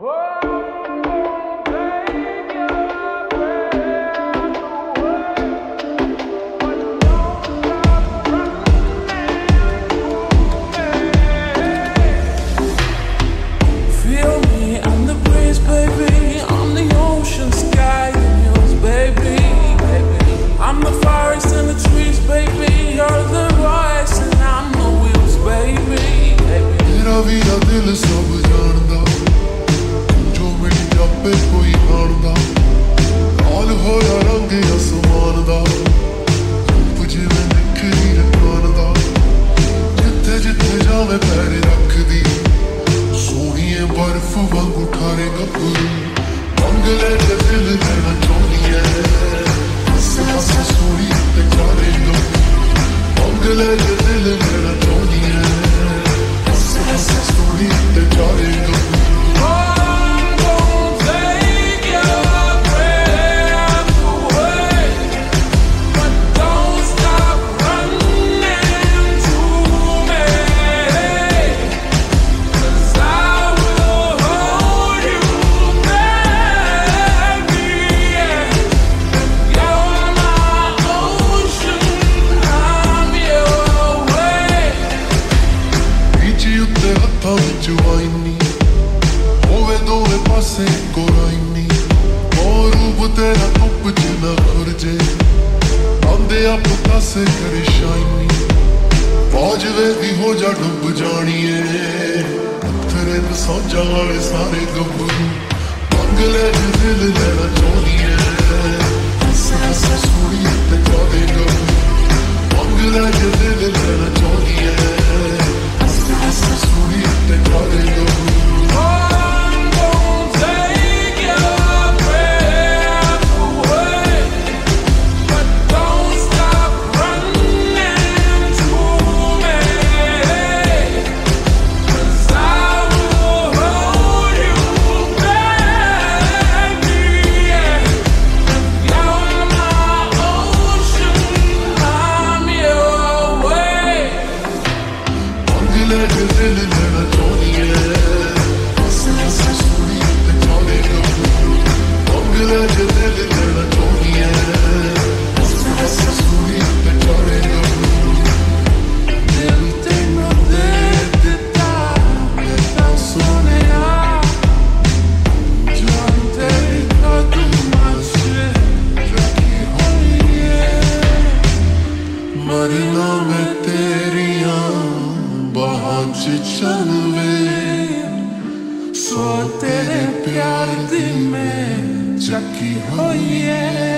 Oh! Sabah kurtarın akıl Mangalarda bilir hemen Tony'ye Nasıl ਪਾਸੇ ਕੋਈ ਨਹੀਂ ਉਹ ਰੂਪ ਤੇਰਾ ਕੁੱਪ ਜਿਨਾ ਖੁਰਜੇ। ਆਉਂਦੇ ਆ ਪਤਾਸੇ ਕਰੇ ਸ਼ਾਈਨੀ ਫੌਜ ਵੇ ਵੀ ਹੋ ਜਾ ਡੁੱਬ ਜਾਣੀਏ। ਤੇਰੇ ਨੂੰ ਸੋਝਾ ਵਾਲੇ ਸਾਰੇ ਗੱਭਰੂ ਮੰਗ ਲੈ ਦਿਲ ਲੈਣਾ ਚਾਹੁੰਦੀ ਐ ਸਾ ਸਾ ਸੋੜੀਏ चल वे सोते प्यार दी में चकी होइए